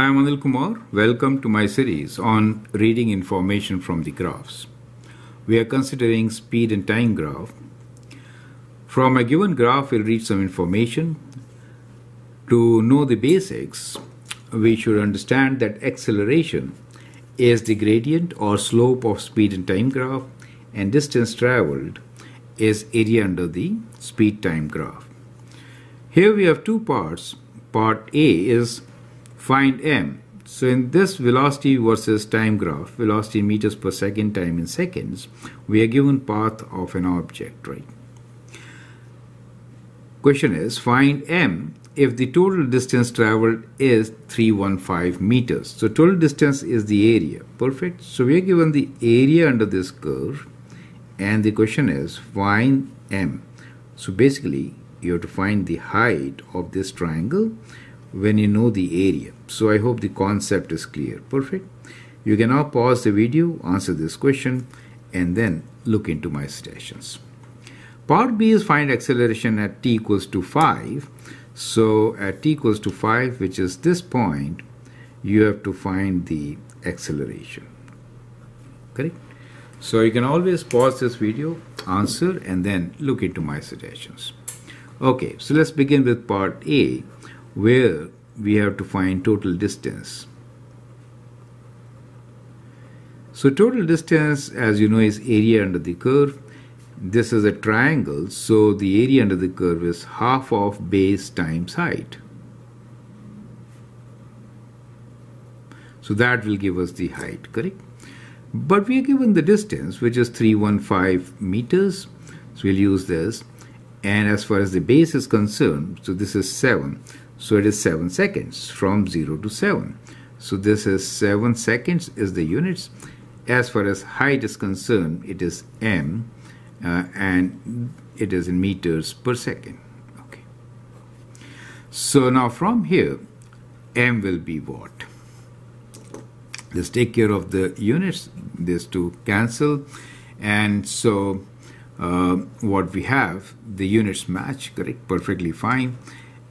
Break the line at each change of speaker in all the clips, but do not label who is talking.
I am Anil Kumar. Welcome to my series on reading information from the graphs. We are considering speed and time graph. From a given graph, we'll read some information. To know the basics, we should understand that acceleration is the gradient or slope of speed and time graph and distance traveled is area under the speed time graph. Here we have two parts. Part A is find m. So in this velocity versus time graph, velocity in meters per second, time in seconds, we are given path of an object, right? Question is find m if the total distance traveled is 315 meters. So total distance is the area. Perfect. So we are given the area under this curve and the question is find m. So basically you have to find the height of this triangle when you know the area. So I hope the concept is clear. Perfect. You can now pause the video, answer this question and then look into my suggestions. Part B is find acceleration at t equals to 5 so at t equals to 5, which is this point, you have to find the acceleration. Correct? So you can always pause this video, answer, and then look into my suggestions. Okay, so let's begin with part A, where we have to find total distance. So total distance, as you know, is area under the curve this is a triangle, so the area under the curve is half of base times height. So that will give us the height, correct? But we are given the distance, which is 315 meters. So we'll use this. And as far as the base is concerned, so this is 7. So it is 7 seconds from 0 to 7. So this is 7 seconds is the units. As far as height is concerned, it is m uh, and it is in meters per second. Okay. So now from here, m will be what? Let's take care of the units. This to cancel, and so uh, what we have, the units match, correct, perfectly fine.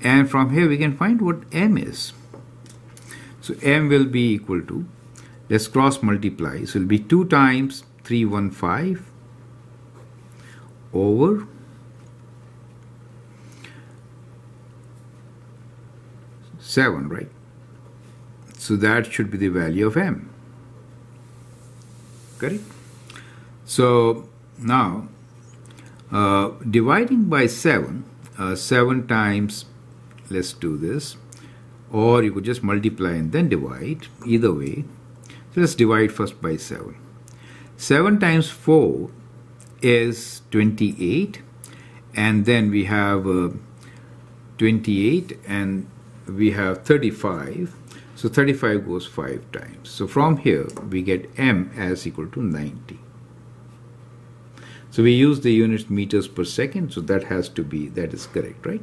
And from here we can find what m is. So m will be equal to, let's cross multiply. So it will be 2 times 315 over seven, right? So that should be the value of m. Correct? So now uh, dividing by 7, uh, 7 times, let's do this, or you could just multiply and then divide, either way. So let's divide first by 7. 7 times 4 is 28 and then we have uh, 28 and we have 35 so 35 goes 5 times. So from here we get m as equal to 90 so we use the units meters per second. So that has to be that is correct right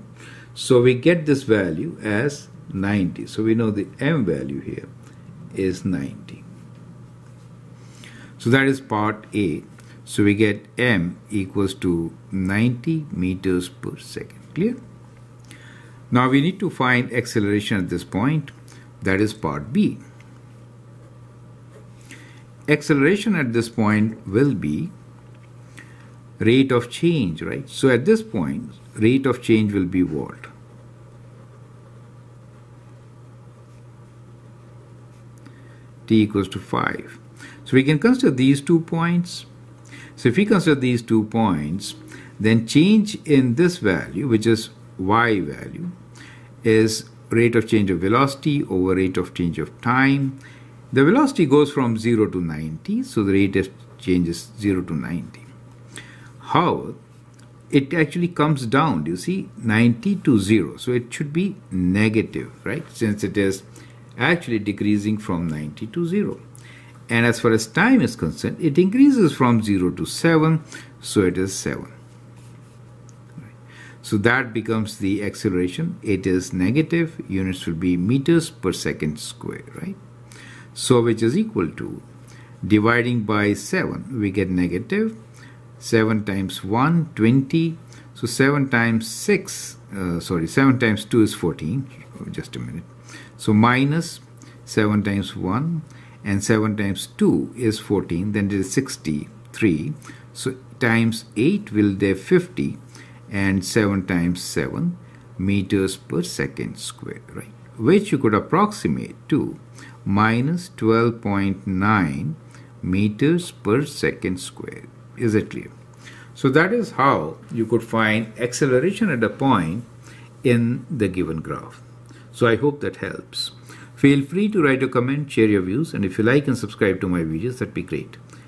so we get this value as 90 so we know the m value here is 90 so that is part A so we get m equals to 90 meters per second. Clear? Now we need to find acceleration at this point. That is part B. Acceleration at this point will be rate of change, right? So at this point, rate of change will be what? t equals to 5. So we can consider these two points so if we consider these two points, then change in this value, which is y value, is rate of change of velocity over rate of change of time. The velocity goes from 0 to 90, so the rate of change is 0 to 90. How? It actually comes down, you see, 90 to 0. So it should be negative, right? Since it is actually decreasing from 90 to 0 and as far as time is concerned it increases from 0 to 7 so it is 7 so that becomes the acceleration. It is negative. Units will be meters per second square right? So which is equal to dividing by 7 we get negative 7 times 1 20 so 7 times 6 uh, sorry 7 times 2 is 14 just a minute. So minus 7 times 1 and 7 times 2 is 14 then it is 63 so times 8 will be 50 and 7 times 7 meters per second square right? Which you could approximate to minus 12.9 meters per second square is it clear. So that is how you could find acceleration at a point in the given graph. So i hope that helps. Feel free to write a comment, share your views, and if you like and subscribe to my videos, that'd be great.